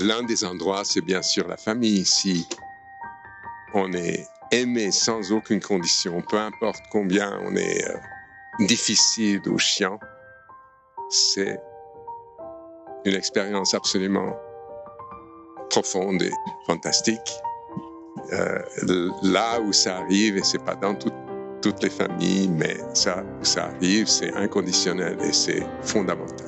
L'un des endroits, c'est bien sûr la famille. Si on est aimé sans aucune condition, peu importe combien on est euh, difficile ou chiant, c'est une expérience absolument profonde et fantastique. Euh, là où ça arrive, et c'est pas dans toutes les familles, mais ça, ça arrive, c'est inconditionnel et c'est fondamental.